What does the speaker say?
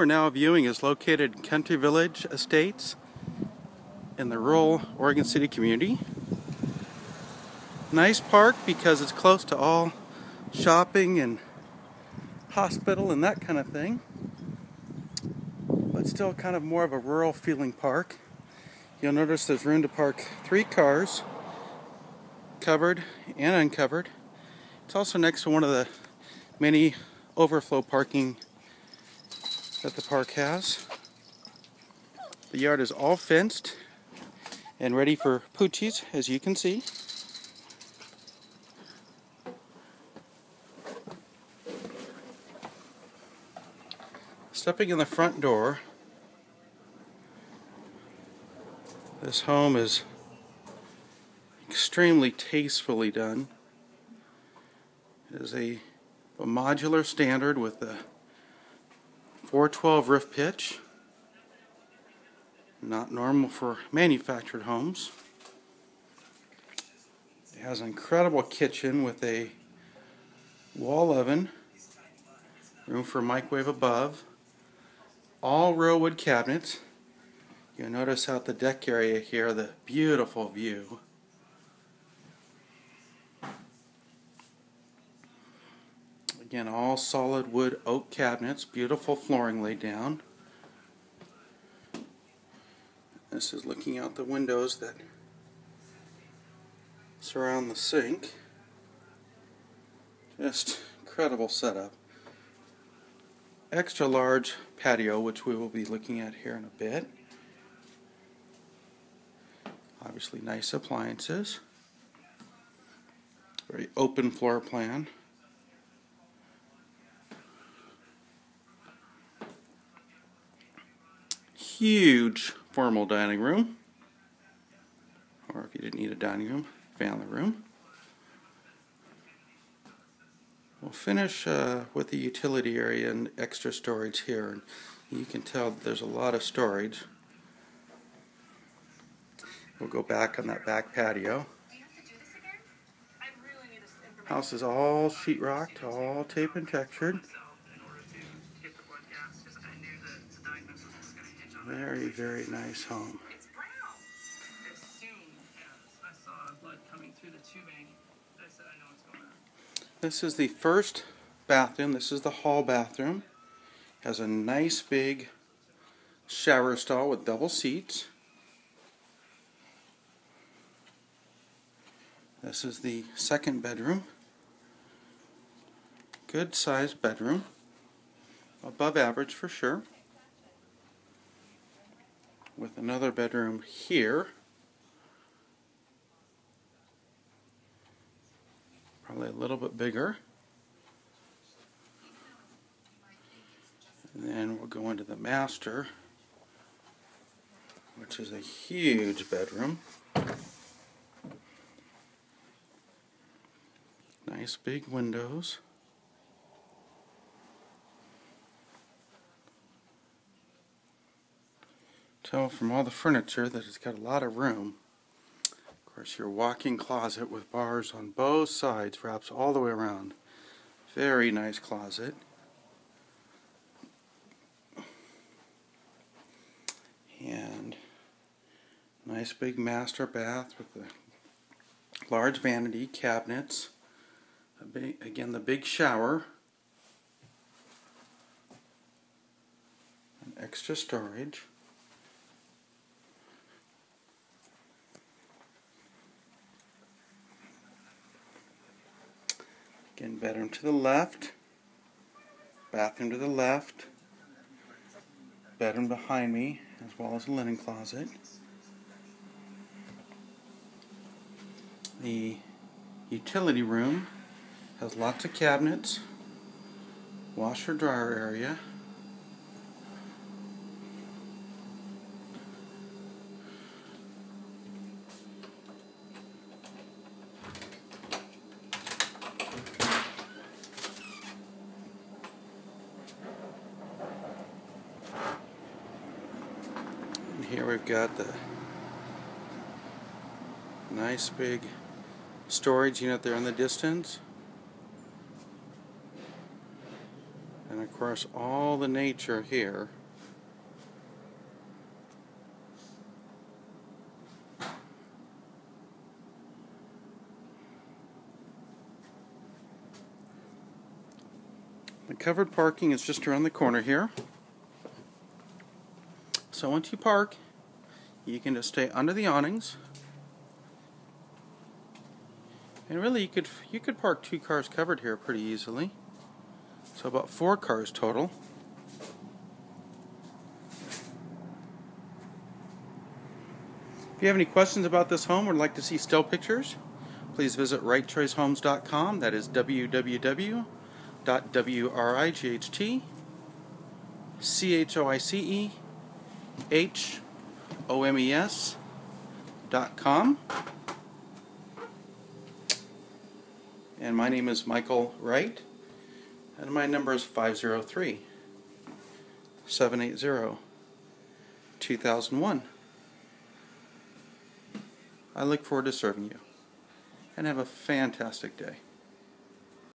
we're now viewing is located in Country Village Estates in the rural Oregon City community. Nice park because it's close to all shopping and hospital and that kind of thing. But still kind of more of a rural feeling park. You'll notice there's room to park three cars, covered and uncovered. It's also next to one of the many overflow parking that the park has. The yard is all fenced and ready for poochies, as you can see. Stepping in the front door, this home is extremely tastefully done. It is a, a modular standard with a 412 roof pitch. Not normal for manufactured homes. It has an incredible kitchen with a wall oven, room for microwave above, all real wood cabinets. You'll notice out the deck area here the beautiful view. Again, all solid wood oak cabinets, beautiful flooring laid down. This is looking out the windows that surround the sink. Just incredible setup. Extra large patio, which we will be looking at here in a bit. Obviously nice appliances. Very open floor plan. Huge formal dining room, or if you didn't need a dining room, family room. We'll finish uh, with the utility area and extra storage here. And you can tell there's a lot of storage. We'll go back on that back patio. House is all sheetrocked, all tape and textured. Very, very nice home. This is the first bathroom. This is the hall bathroom. Has a nice big shower stall with double seats. This is the second bedroom. Good sized bedroom. Above average for sure with another bedroom here. Probably a little bit bigger. And then we'll go into the master, which is a huge bedroom. Nice big windows. Tell from all the furniture that it's got a lot of room. Of course, your walk-in closet with bars on both sides wraps all the way around. Very nice closet. And nice big master bath with the large vanity cabinets. Big, again, the big shower. Extra storage. Again, bedroom to the left, bathroom to the left, bedroom behind me, as well as a linen closet. The utility room has lots of cabinets, washer dryer area, here we've got the nice big storage unit there in the distance. And of course, all the nature here. The covered parking is just around the corner here. So once you park, you can just stay under the awnings. And really you could you could park two cars covered here pretty easily. So about four cars total. If you have any questions about this home or would like to see still pictures, please visit wrightchoicehomes.com. That is www dot w r i g h t c h o i c e h o m e s dot com. And my name is Michael Wright, and my number is 503 780 2001. I look forward to serving you, and have a fantastic day.